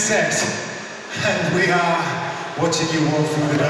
says, and we are watching you walk through the dark.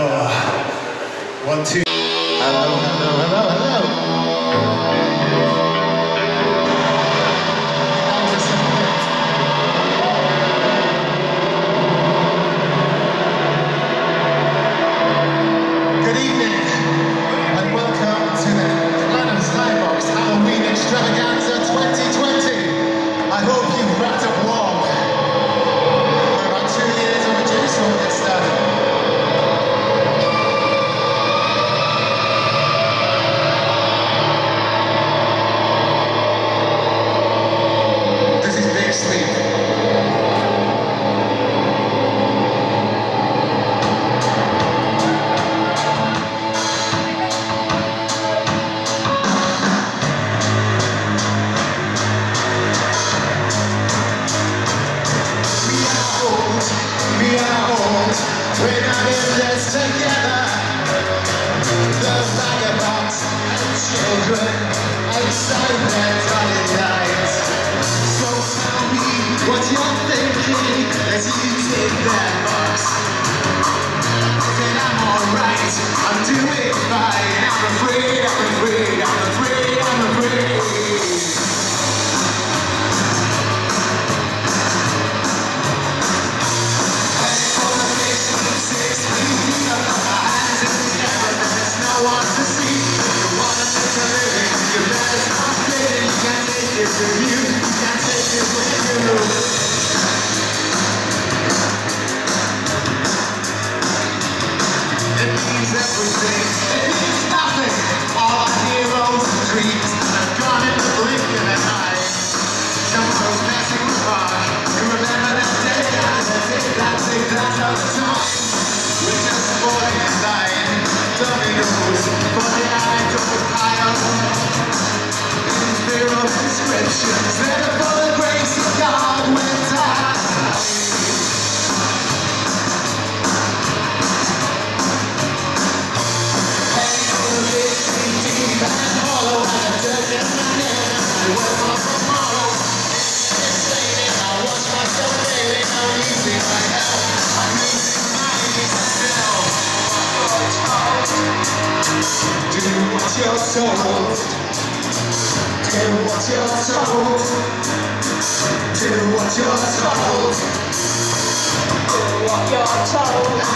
just fold.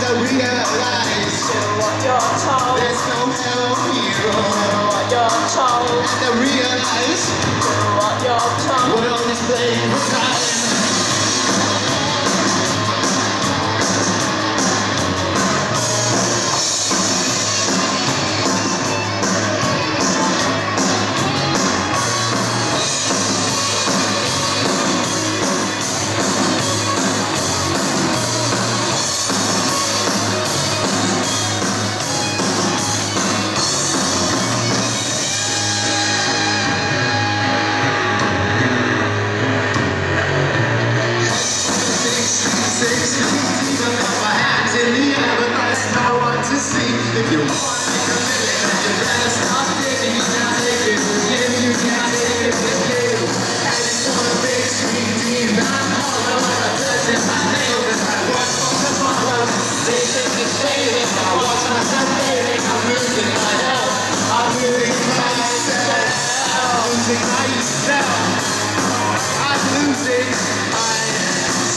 Do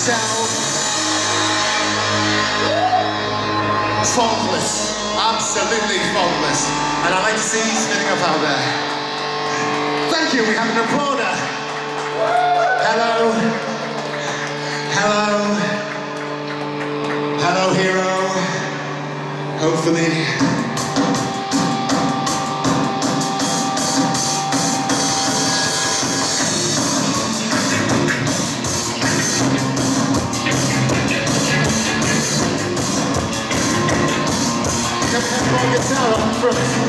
sound. Faultless. Absolutely faultless. And I'd like to see you spinning up out there. Thank you, we have an applauder. Hello. Hello. Hello, hero. Hopefully. Brooks.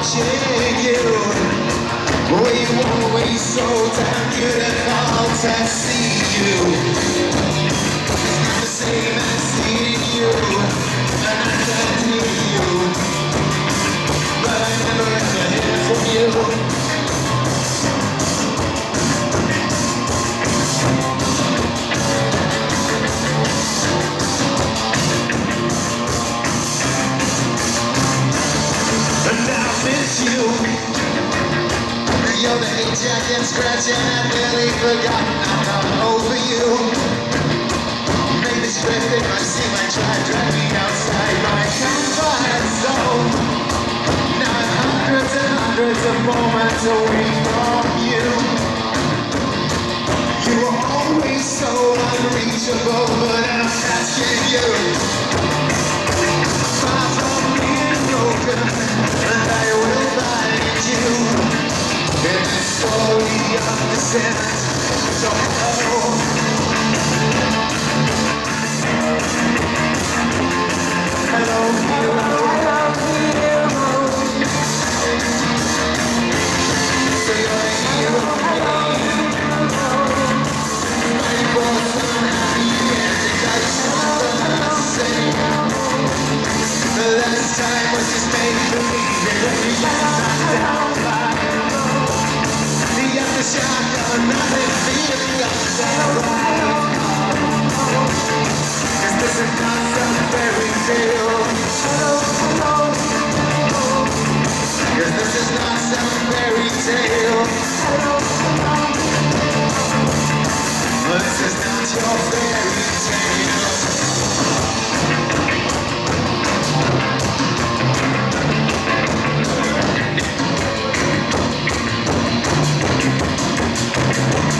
watching you. Were you always so damn beautiful to see you? The same as you And I can you. But I never ever you. The hate jack and scratch and I've nearly forgotten I'm not over you. Maybe script if I see my drive drag me outside my comfort zone. Now I'm hundreds and hundreds of moments away from you. You were always so unreachable, but I'm asking you. Far from being broken, and I will find you. The. Hello, hero. So to say. The last time was just made believe This is not your fairy tale.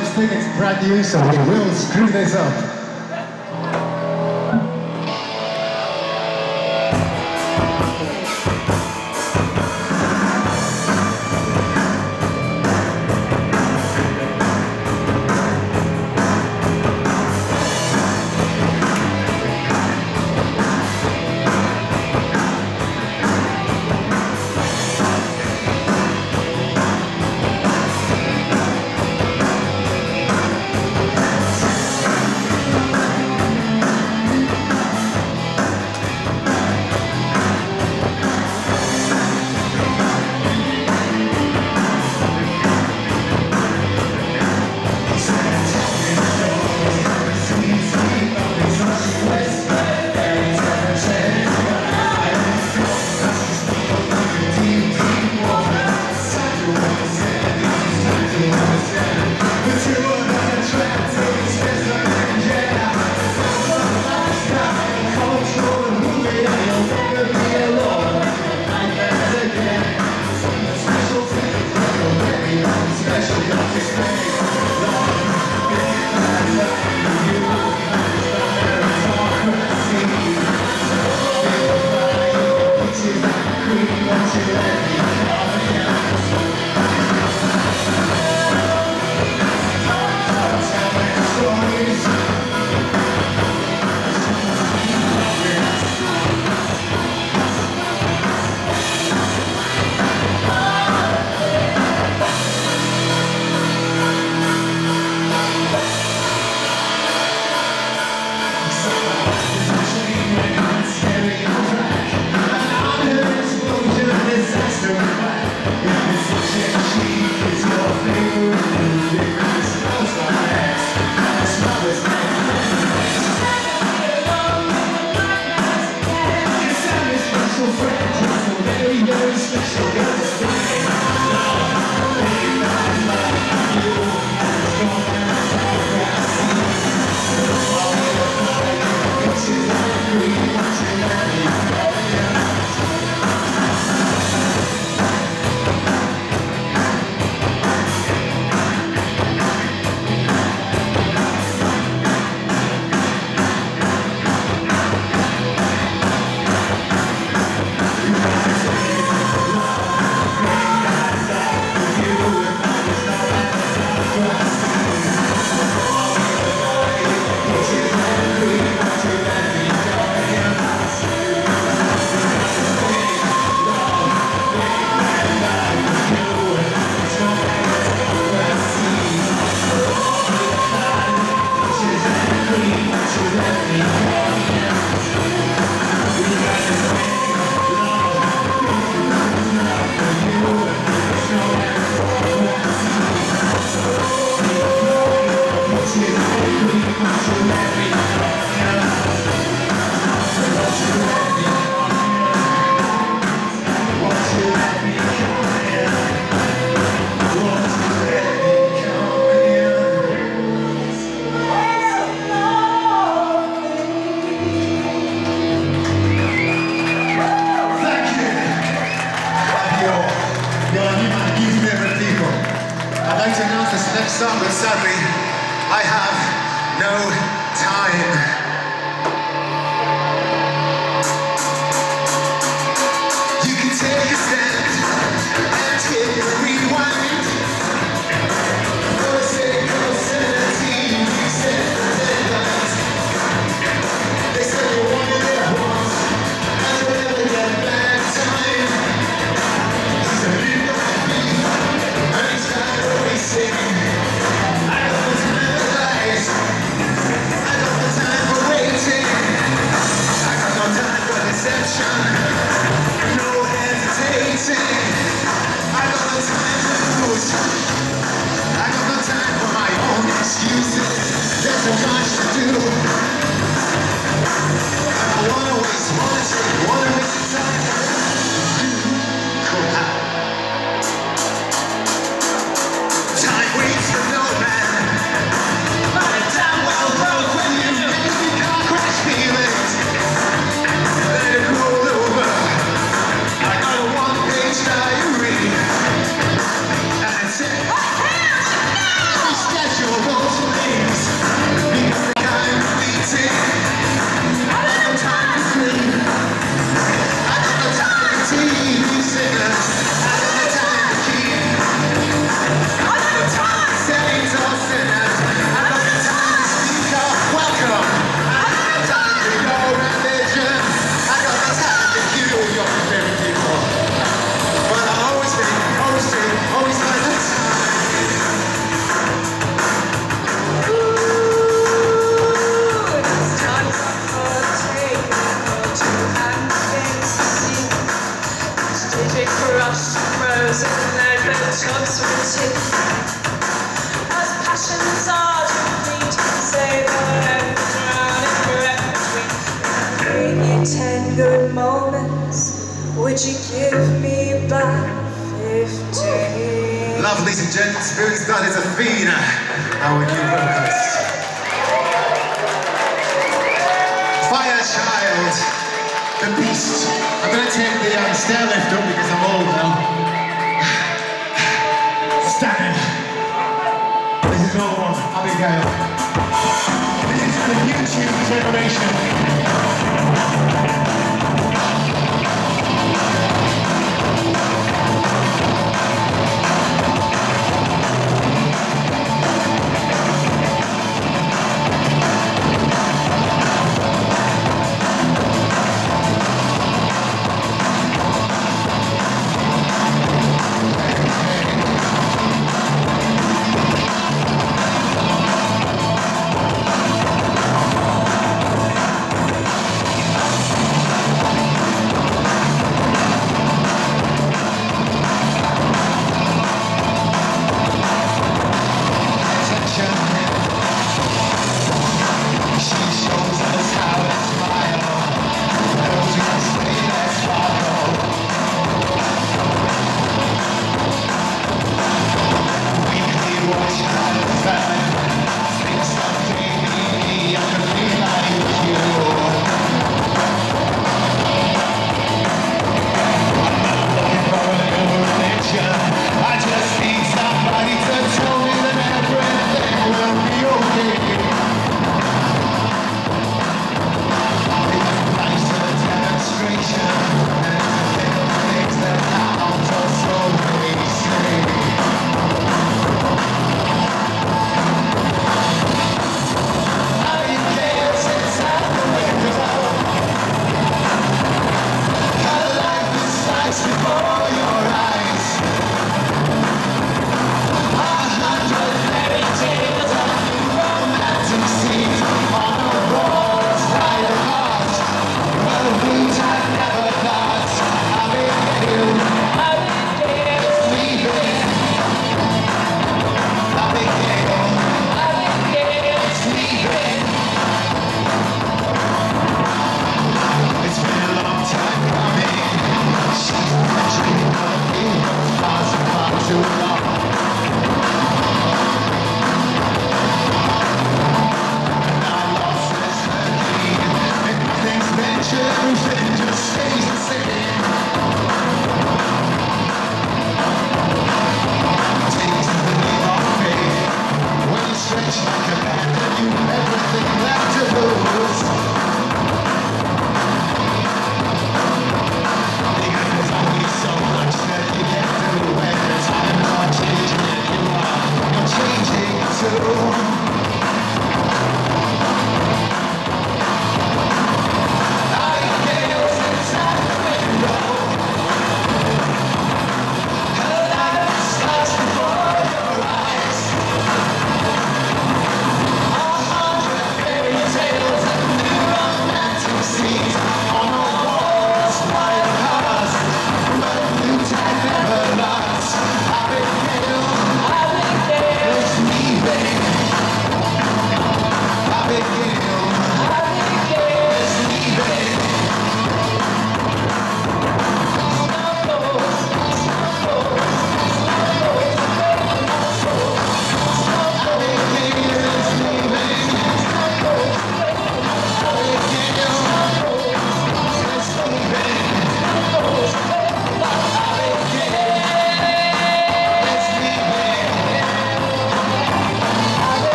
Love Thing. It's brand new, so we will screw this up. 沢です。